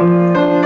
Bye.